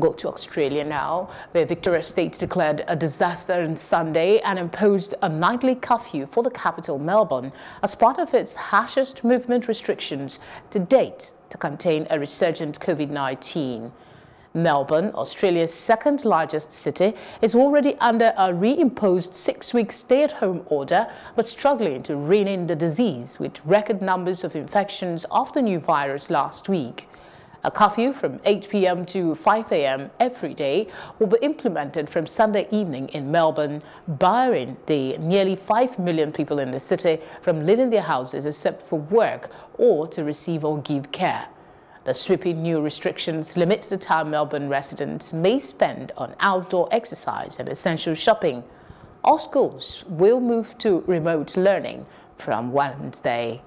Go to Australia now, where Victoria State declared a disaster on Sunday and imposed a nightly curfew for the capital, Melbourne, as part of its harshest movement restrictions to date to contain a resurgent COVID-19. Melbourne, Australia's second largest city, is already under a reimposed six-week stay-at-home order, but struggling to rein in the disease with record numbers of infections of the new virus last week. A curfew from 8 p.m. to 5 a.m. every day will be implemented from Sunday evening in Melbourne, barring the nearly 5 million people in the city from leaving their houses except for work or to receive or give care. The sweeping new restrictions limit the time Melbourne residents may spend on outdoor exercise and essential shopping. All schools will move to remote learning from Wednesday.